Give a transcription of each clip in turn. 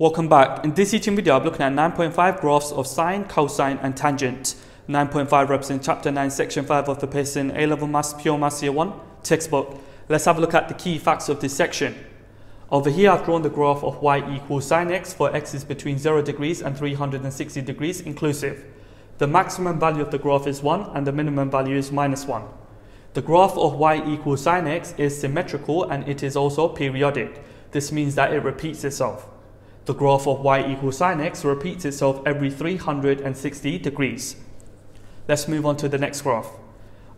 Welcome back. In this teaching video, I'm looking at 9.5 graphs of sine, cosine, and tangent. 9.5 represents chapter 9, section 5 of the Pearson A-level Maths Pure Maths Year 1 textbook. Let's have a look at the key facts of this section. Over here, I've drawn the graph of y equals sine x for x is between 0 degrees and 360 degrees inclusive. The maximum value of the graph is 1 and the minimum value is minus 1. The graph of y equals sine x is symmetrical and it is also periodic. This means that it repeats itself. The graph of y equals sine x repeats itself every 360 degrees. Let's move on to the next graph.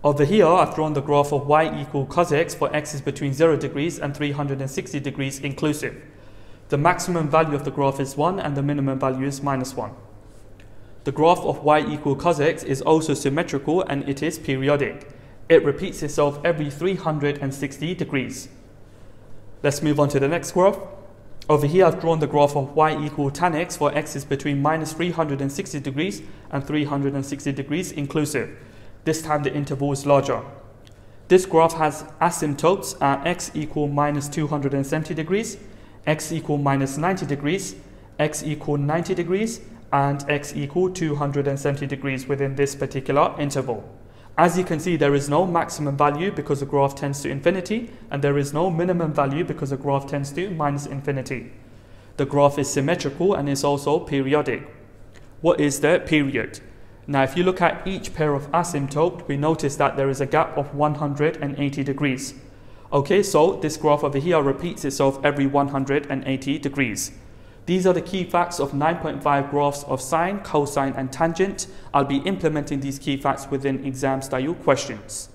Over here, I've drawn the graph of y equals cos x for x is between 0 degrees and 360 degrees inclusive. The maximum value of the graph is 1 and the minimum value is minus 1. The graph of y equals cos x is also symmetrical and it is periodic. It repeats itself every 360 degrees. Let's move on to the next graph. Over here, I've drawn the graph of y equal tan x for x is between minus 360 degrees and 360 degrees inclusive. This time the interval is larger. This graph has asymptotes at x equal minus 270 degrees, x equal minus 90 degrees, x equal 90 degrees, and x equal 270 degrees within this particular interval. As you can see, there is no maximum value because the graph tends to infinity, and there is no minimum value because the graph tends to minus infinity. The graph is symmetrical and is also periodic. What is the period? Now, if you look at each pair of asymptote, we notice that there is a gap of 180 degrees. Okay, so this graph over here repeats itself every 180 degrees. These are the key facts of 9.5 graphs of sine, cosine, and tangent. I'll be implementing these key facts within exam style questions.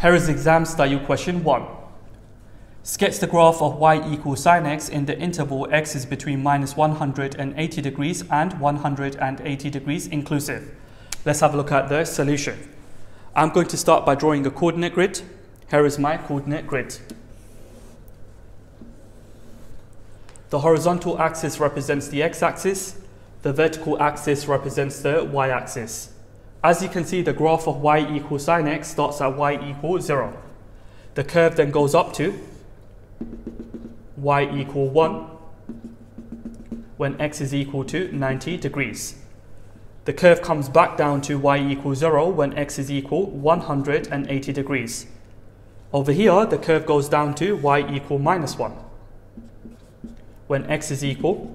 Here is exam style question 1. Sketch the graph of y equals sine x in the interval x is between minus 180 degrees and 180 degrees inclusive. Let's have a look at the solution. I'm going to start by drawing a coordinate grid. Here is my coordinate grid. The horizontal axis represents the x-axis, the vertical axis represents the y-axis. As you can see, the graph of y equals sine x starts at y equals 0. The curve then goes up to y equal 1 when x is equal to 90 degrees. The curve comes back down to y equals 0 when x is equal 180 degrees. Over here, the curve goes down to y equal minus 1 when x is equal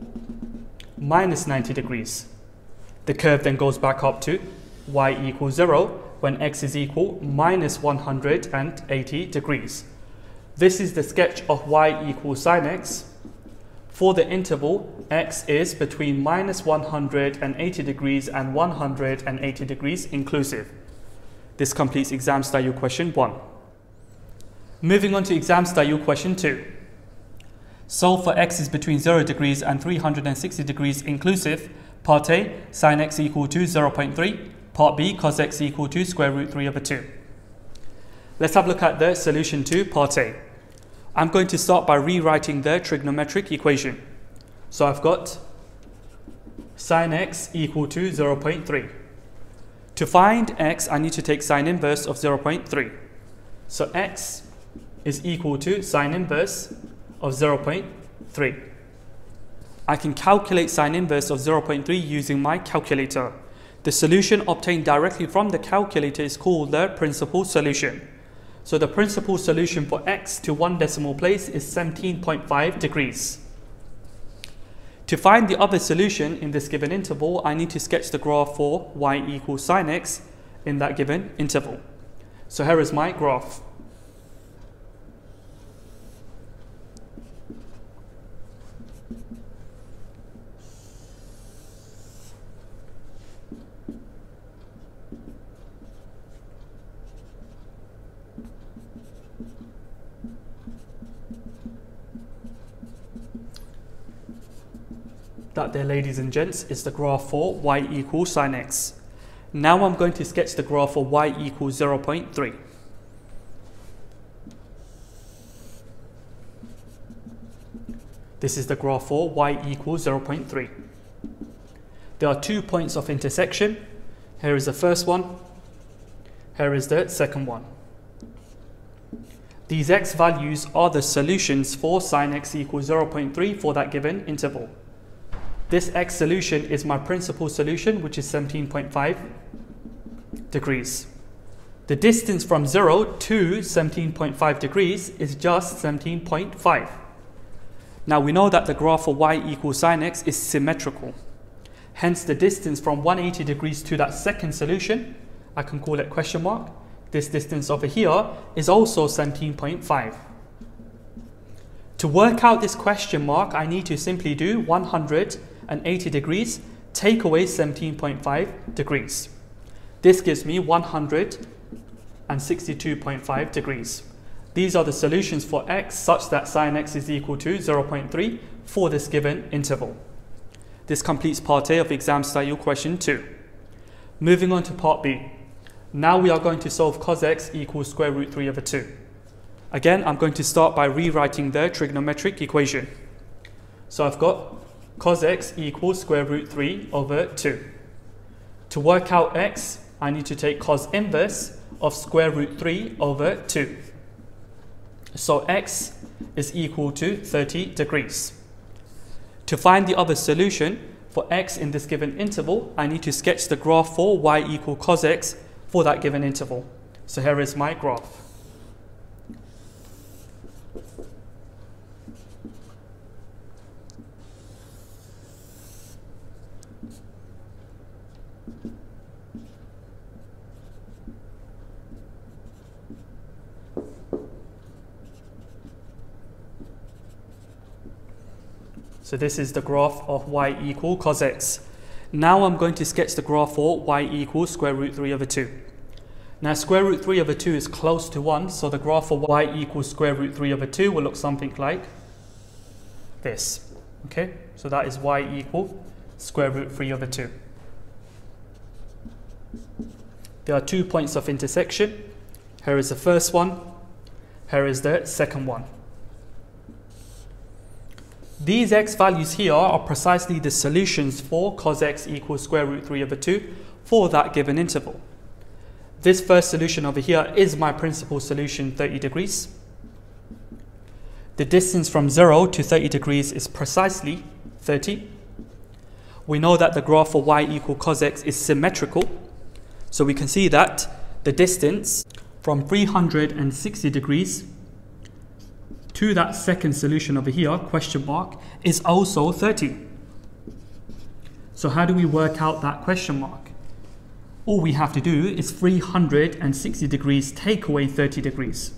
minus 90 degrees. The curve then goes back up to y equals 0 when x is equal minus 180 degrees. This is the sketch of y equals sine x. For the interval, x is between minus 180 degrees and 180 degrees inclusive. This completes exam style question 1. Moving on to exam style question 2. Solve for x is between 0 degrees and 360 degrees inclusive. Part A, sine x equal to 0.3. Part B, cos x equal to square root 3 over 2. Let's have a look at the solution to part A. I'm going to start by rewriting the trigonometric equation. So I've got sine x equal to 0.3. To find x, I need to take sine inverse of 0.3. So x is equal to sine inverse of 0.3. I can calculate sine inverse of 0.3 using my calculator. The solution obtained directly from the calculator is called the principal solution. So the principal solution for x to one decimal place is 17.5 degrees. To find the other solution in this given interval, I need to sketch the graph for y equals sine x in that given interval. So here is my graph. That there, ladies and gents, is the graph for y equals sine x. Now I'm going to sketch the graph for y equals 0.3. This is the graph for y equals 0.3. There are two points of intersection. Here is the first one. Here is the second one. These x values are the solutions for sine x equals 0.3 for that given interval. This x solution is my principal solution, which is 17.5 degrees. The distance from 0 to 17.5 degrees is just 17.5. Now we know that the graph of y equals sine x is symmetrical. Hence the distance from 180 degrees to that second solution, I can call it question mark. This distance over here is also 17.5. To work out this question mark, I need to simply do 180 degrees, take away 17.5 degrees. This gives me 162.5 degrees. These are the solutions for x such that sine x is equal to 0.3 for this given interval. This completes part A of exam style question 2. Moving on to part B. Now we are going to solve cos x equals square root 3 over 2. Again, I'm going to start by rewriting the trigonometric equation. So I've got cos x equals square root 3 over 2. To work out x, I need to take cos inverse of square root 3 over 2. So x is equal to 30 degrees. To find the other solution for x in this given interval, I need to sketch the graph for y equal cos x for that given interval. So here is my graph. So this is the graph of y equal cos x. Now I'm going to sketch the graph for y equals square root 3 over 2. Now square root 3 over 2 is close to 1, so the graph for y equals square root 3 over 2 will look something like this. Okay, so that is y equal square root 3 over 2. There are two points of intersection. Here is the first one, here is the second one. These x values here are precisely the solutions for cos x equals square root 3 over 2 for that given interval. This first solution over here is my principal solution 30 degrees. The distance from 0 to 30 degrees is precisely 30. We know that the graph for y equal cos x is symmetrical. So we can see that the distance from 360 degrees to that second solution over here, question mark, is also 30. So how do we work out that question mark? All we have to do is 360 degrees take away 30 degrees.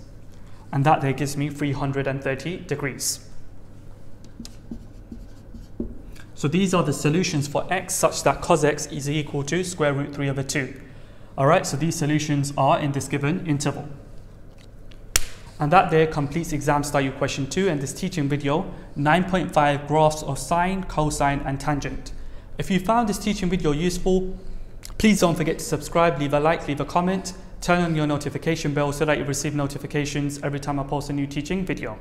And that there gives me 330 degrees. So these are the solutions for x such that cos x is equal to square root 3 over 2. Alright, so these solutions are in this given interval. And that there completes exam style question 2 and this teaching video 9.5 graphs of sine, cosine and tangent. If you found this teaching video useful, please don't forget to subscribe, leave a like, leave a comment, turn on your notification bell so that you receive notifications every time I post a new teaching video.